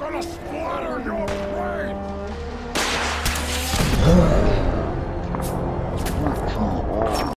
gonna splatter your!